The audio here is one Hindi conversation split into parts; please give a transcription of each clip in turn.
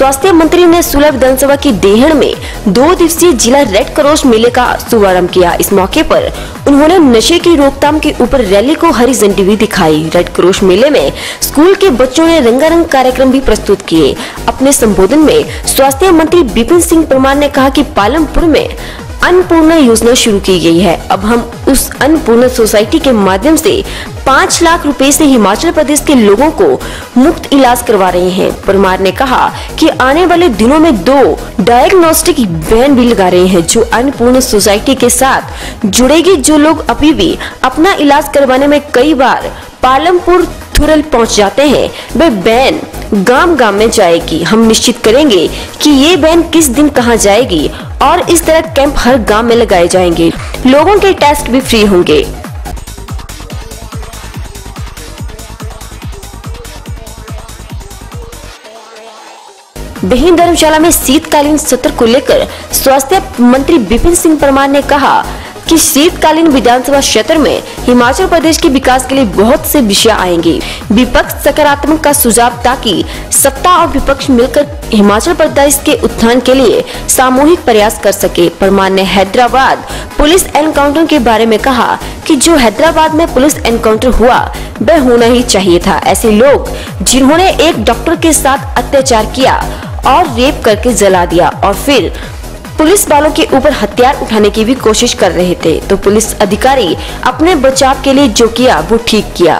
स्वास्थ्य मंत्री ने सुलह विधानसभा की देहड़ में दो दिवसीय जिला रेड क्रॉस मेले का शुभारंभ किया। इस मौके पर उन्होंने नशे की रोकथाम के ऊपर रैली को हरी झंडी भी दिखाई। रेड क्रॉस मेले में स्कूल के बच्चों ने रंगारंग कार्यक्रम भी प्रस्तुत किए। अपने संबोधन में स्वास्थ्य मंत्री विपिन सिंह परमार ने कहा की पालमपुर में अन्नपूर्णा योजना शुरू की गई है। अब हम उस अन्नपूर्णा सोसाइटी के माध्यम से पाँच लाख रुपए से हिमाचल प्रदेश के लोगों को मुफ़्त इलाज करवा रहे हैं। परमार ने कहा कि आने वाले दिनों में दो डायग्नोस्टिक वैन भी लगा रहे हैं जो अन्नपूर्ण सोसाइटी के साथ जुड़ेगी, जो लोग अभी भी अपना इलाज करवाने में कई बार पालमपुर, थुरल पहुँच जाते हैं। वे बैन गाँव गाँव में जाएगी। हम निश्चित करेंगे कि ये बैन किस दिन कहाँ जाएगी और इस तरह कैंप हर गाँव में लगाए जाएँगे। लोगों के टेस्ट भी फ्री होंगे। बेहन धर्मशाला में शीतकालीन सत्र को लेकर स्वास्थ्य मंत्री विपिन सिंह परमार ने कहा कि शीतकालीन विधानसभा क्षेत्र में हिमाचल प्रदेश के विकास के लिए बहुत से विषय आएँगे। विपक्ष सकारात्मक का सुझाव ताकि सत्ता और विपक्ष मिलकर हिमाचल प्रदेश के उत्थान के लिए सामूहिक प्रयास कर सके। परमार ने हैदराबाद पुलिस एनकाउंटर के बारे में कहा कि जो हैदराबाद में पुलिस एनकाउंटर हुआ, वह होना ही चाहिए था। ऐसे लोग जिन्होंने एक डॉक्टर के साथ अत्याचार किया और रेप करके जला दिया और फिर पुलिस वालों के ऊपर हथियार उठाने की भी कोशिश कर रहे थे तो पुलिस अधिकारी अपने बचाव के लिए जो किया, वो ठीक किया।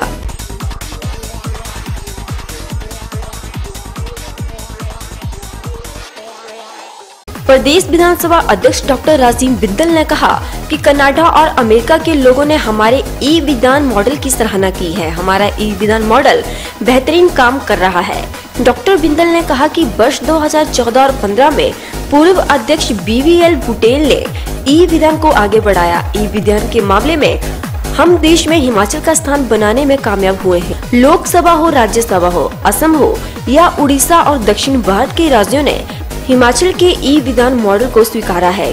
प्रदेश विधानसभा अध्यक्ष डॉक्टर राजीव बिंदल ने कहा कि कनाडा और अमेरिका के लोगों ने हमारे ई विधान मॉडल की सराहना की है। हमारा ई विधान मॉडल बेहतरीन काम कर रहा है। डॉक्टर बिंदल ने कहा कि वर्ष 2014 और 15 में पूर्व अध्यक्ष बीवीएल बुटेल ने ई विधान को आगे बढ़ाया। ई विधान के मामले में हम देश में हिमाचल का स्थान बनाने में कामयाब हुए हैं। लोकसभा हो, राज्यसभा हो, असम हो या उड़ीसा और दक्षिण भारत के राज्यों ने हिमाचल के ई विधान मॉडल को स्वीकारा है।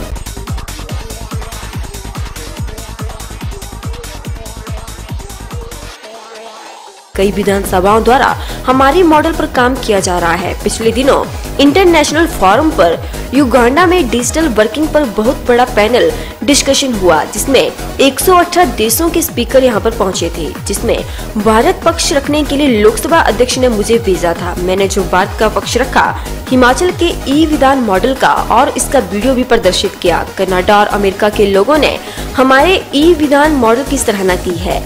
कई विधानसभाओं द्वारा हमारे मॉडल पर काम किया जा रहा है। पिछले दिनों इंटरनेशनल फोरम पर युगांडा में डिजिटल वर्किंग पर बहुत बड़ा पैनल डिस्कशन हुआ, जिसमें 118 देशों के स्पीकर यहाँ पर पहुँचे थे, जिसमें भारत पक्ष रखने के लिए लोकसभा अध्यक्ष ने मुझे भेजा था। मैंने जो भारत का पक्ष रखा, हिमाचल के ई विधान मॉडल का और इसका वीडियो भी प्रदर्शित किया। कनाडा और अमेरिका के लोगों ने हमारे ई विधान मॉडल की सराहना की है।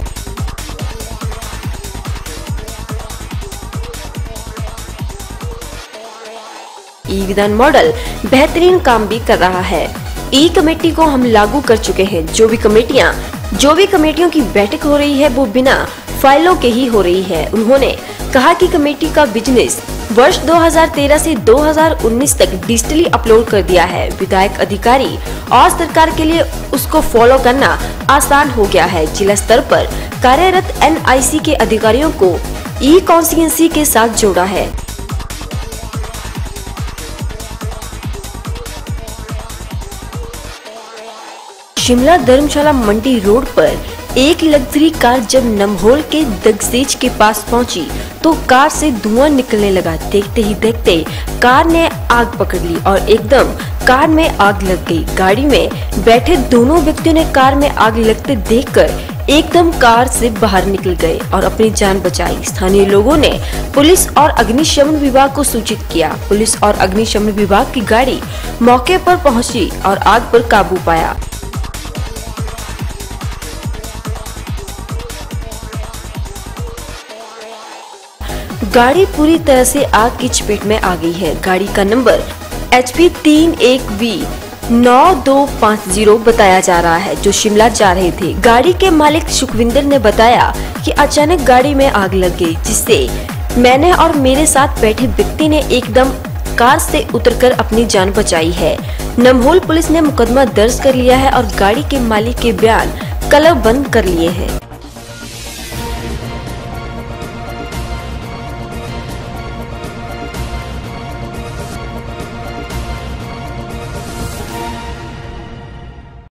ई विधान मॉडल बेहतरीन काम भी कर रहा है। ई कमेटी को हम लागू कर चुके हैं। जो भी कमेटियाँ, जो भी कमेटियों की बैठक हो रही है, वो बिना फाइलों के ही हो रही है। उन्होंने कहा कि कमेटी का बिज़नेस वर्ष 2013 से 2019 तक डिजिटली अपलोड कर दिया है। विधायक अधिकारी और सरकार के लिए उसको फॉलो करना आसान हो गया है। जिला स्तर पर कार्यरत एनआईसी के अधिकारियों को ई कॉन्सिक्वेंसी के साथ जोड़ा है? शिमला धर्मशाला मंडी रोड पर एक लग्जरी कार जब नमहोल के दगसेज के पास पहुँची तो कार से धुआँ निकलने लगा। देखते ही देखते कार ने आग पकड़ ली और एकदम कार में आग लग गई। गाड़ी में बैठे दोनों व्यक्तियों ने कार में आग लगते देखकर एकदम कार से बाहर निकल गए और अपनी जान बचाई। स्थानीय लोगों ने पुलिस और अग्निशमन विभाग को सूचित किया। पुलिस और अग्निशमन विभाग की गाड़ी मौके पर पहुँची और आग पर काबू पाया। गाड़ी पूरी तरह से आग की चपेट में आ गई है। गाड़ी का नंबर एच पी तीन एक वी नौ दो पाँच ज़ीरो बताया जा रहा है, जो शिमला जा रहे थे। गाड़ी के मालिक सुखविंदर ने बताया कि अचानक गाड़ी में आग लग गई, जिससे मैंने और मेरे साथ बैठे व्यक्ति ने एकदम कार से उतरकर अपनी जान बचाई है। नमहोल पुलिस ने मुकदमा दर्ज कर लिया है और गाड़ी के मालिक के बयान कलर बंद कर लिए हैं।